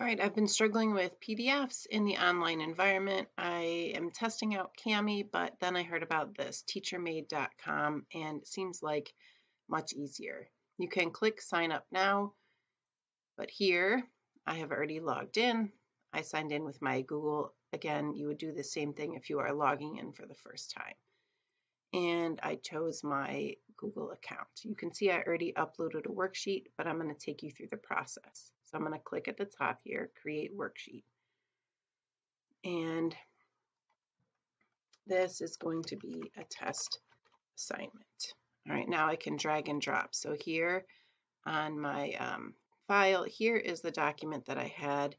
All right, I've been struggling with PDFs in the online environment. I am testing out Kami, but then I heard about this teachermade.com and it seems like much easier. You can click sign up now, but here I have already logged in. I signed in with my Google. Again, you would do the same thing if you are logging in for the first time. And I chose my Google account. You can see I already uploaded a worksheet, but I'm going to take you through the process. So I'm going to click at the top here, create worksheet. And this is going to be a test assignment. All right, now I can drag and drop. So here on my um, file, here is the document that I had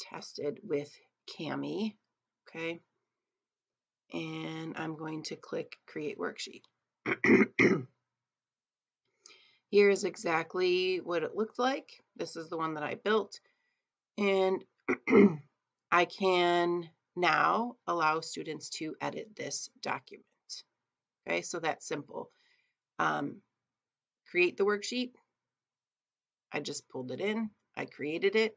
tested with Kami, okay? And I'm going to click create worksheet. Here is exactly what it looked like. This is the one that I built. And I can now allow students to edit this document. Okay, so that's simple. Um, create the worksheet. I just pulled it in. I created it.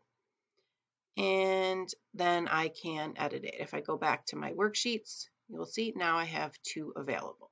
And then I can edit it. If I go back to my worksheets, you'll see now I have two available.